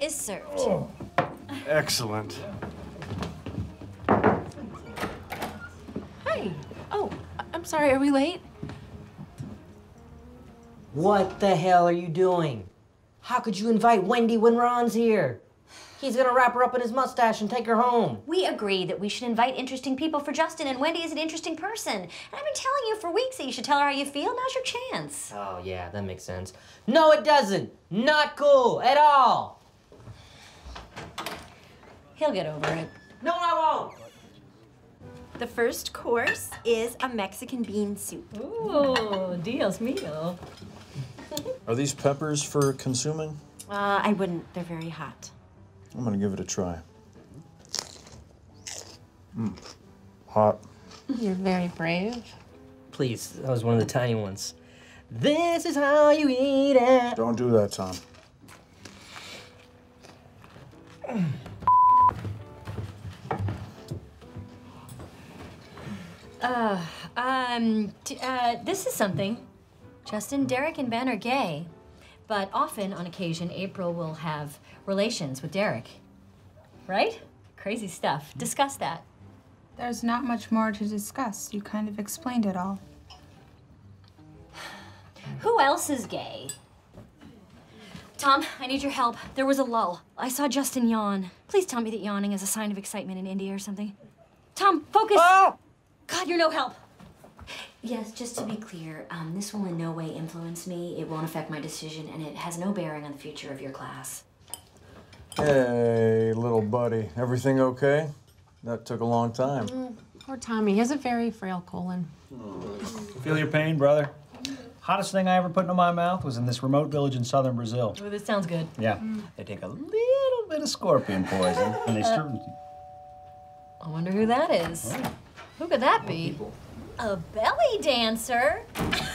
is served. Oh, excellent. Hi. Oh, I- I'm sorry. Are we late? What the hell are you doing? How could you invite Wendy when Ron's here? He's gonna wrap her up in his mustache and take her home. We agree that we should invite interesting people for Justin, and Wendy is an interesting person. And I've been telling you for weeks that you should tell her how you feel. Now's your chance. Oh, yeah, that makes sense. No, it doesn't. Not cool at all. He'll get over it. No, I won't. The first course is a Mexican bean soup. Ooh, Dios mío. Are these peppers for consuming? Uh, I wouldn't. They're very hot. I'm gonna give it a try. Mm. Hot. You're very brave. Please, that was one of the tiny ones. This is how you eat it. Don't do that, Tom. Uh, um, t- uh, this is something. Justin, Derek, and Ben are gay, but often, on occasion, April will have relations with Derek. Right? Crazy stuff. Discuss that. There's not much more to discuss. You kind of explained it all. Who else is gay? Tom, I need your help. There was a lull. I saw Justin yawn. Please tell me that yawning is a sign of excitement in India or something. Tom, focus! God, you're no help. Yes, just to be clear, um, this will in no way influence me. It won't affect my decision, and it has no bearing on the future of your class. Hey, little buddy. Everything okay? That took a long time. Mm, poor Tommy. He has a very frail colon. Hmm. Feel your pain, brother. Hottest thing I ever put into my mouth was in this remote village in southern Brazil. Oh, this sounds good. Yeah, they take a little bit of scorpion poison and they uh, stir. I wonder who that is. Who could that be? A belly dancer?